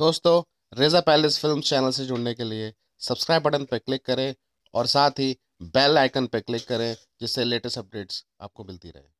दोस्तों, रेजा palace film channel से जुड़ने के लिए सब्सक्राइब बटन पर क्लिक करें और साथ ही बेल आइकन पर क्लिक करें, जिससे लेटेस्ट अपडेट्स आपको मिलती रहे।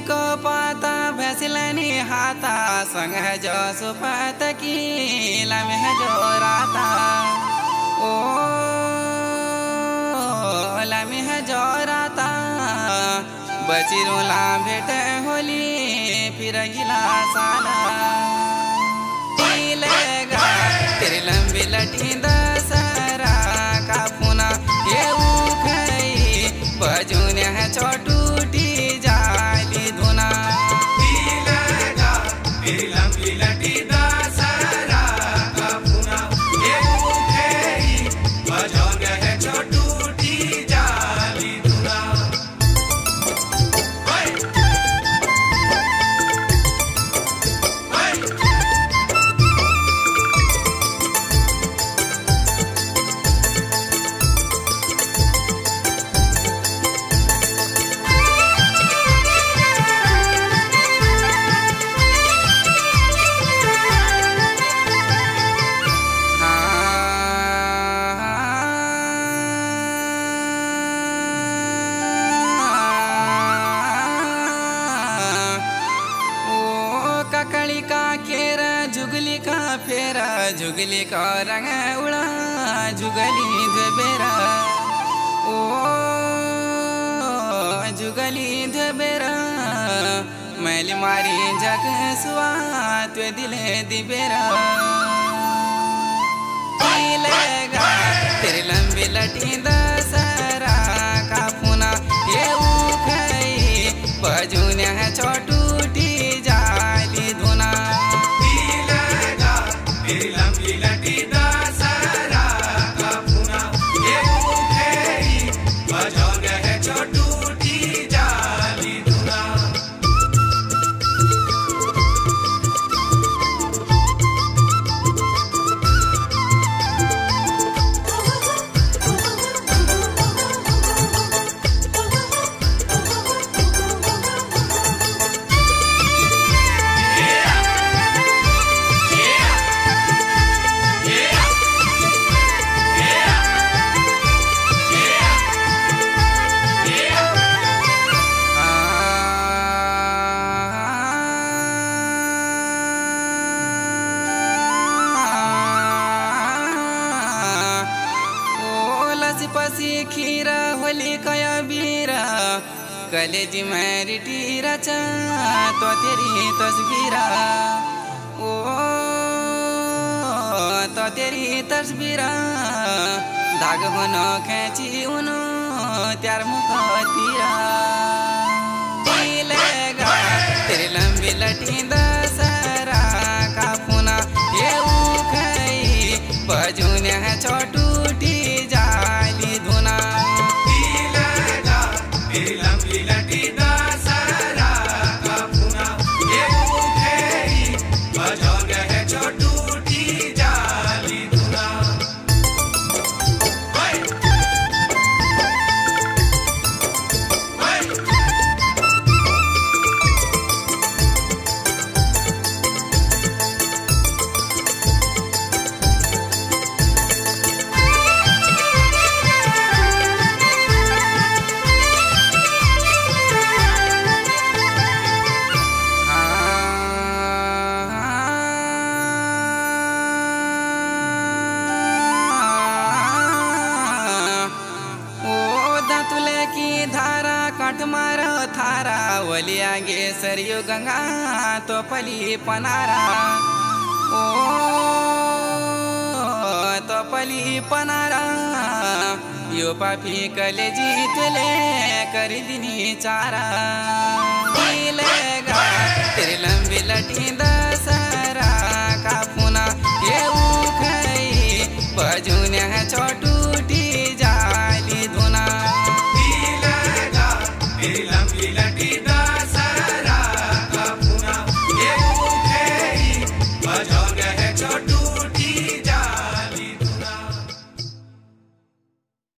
मुलीको पाता भैसलनी हाता। संग है जो सुपत की, लम है जो राता। ओ, लम है जो राता। बचिरुला भेट होली, फिर गिला साला। तेरी जुगली का रंग उड़ा, जुगली धबेरा ओ, जुगली धबेरा मैल मारी जग सुआ दिल दिबेरा तेरे लंबी लटी तेरी लंबी पसी खीरा होली कया बीरा। कलेजी मैरी टीरा चा तो तेरी तस्वीरा। ओ तो तेरी तस्वीरा। धाग हुन खेची उन त्यार मुख तीरा। तिलेगा तेरी धारा काठमार थारा वलिया गे सरयू गंगा तो पली पनारा ओ तो पली पनारा यो पापी कलेजी ले कर दिनी चारा Lilang, lilang,